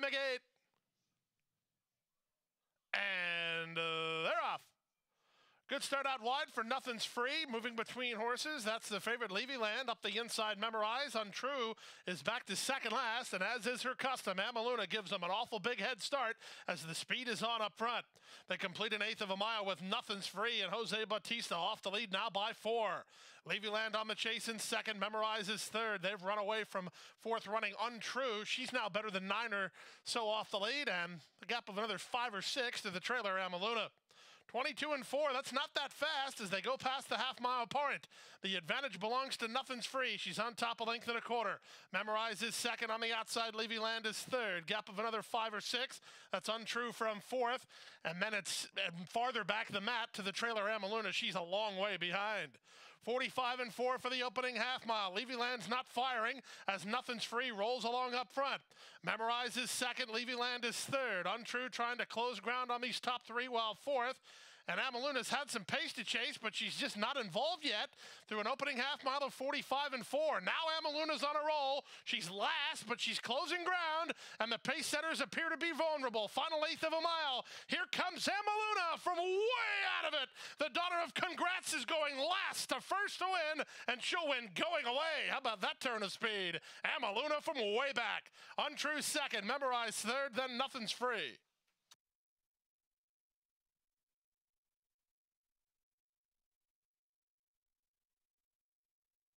Renegade. And uh, they're off. Good start out wide for Nothing's Free. Moving between horses. That's the favorite Levy Land up the inside. Memorize. Untrue is back to second last. And as is her custom, Amaluna gives them an awful big head start as the speed is on up front. They complete an eighth of a mile with Nothing's Free and Jose Bautista off the lead now by four. Levy Land on the chase in second. Memorize is third. They've run away from fourth running Untrue. She's now better than Niner. So off the lead and the gap of another five or six to the trailer Amaluna. 22 and 4. That's not that fast as they go past the half mile point. The advantage belongs to Nothing's Free. She's on top a length and a quarter. Memorize is second on the outside. Levy Land is third. Gap of another five or six. That's untrue from fourth. And then it's farther back the mat to the trailer Amaluna. She's a long way behind. 45 and 4 for the opening half mile. Levy Land's not firing as Nothing's Free rolls along up front. Memorize is second. Levy Land is third. Untrue trying to close ground on these top three while fourth. And Amaluna's had some pace to chase, but she's just not involved yet through an opening half mile of 45 and 4. Now Amaluna's on a roll. She's last, but she's closing ground, and the pace setters appear to be vulnerable. Final eighth of a mile. Here comes Amaluna from way out of it. The daughter of Congrats is going last to first to win, and she'll win going away. How about that turn of speed? Amaluna from way back. Untrue second, Memorize third, then Nothing's Free.